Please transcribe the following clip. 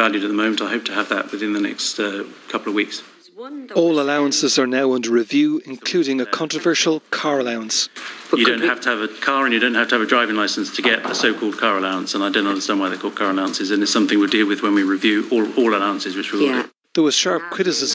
valued at the moment. I hope to have that within the next uh, couple of weeks. All allowances are now under review, including a controversial car allowance. You don't have to have a car and you don't have to have a driving licence to get a so-called car allowance, and I don't understand why they're called car allowances. And it's something we'll deal with when we review all, all allowances, which we will Yeah. do. There was sharp criticism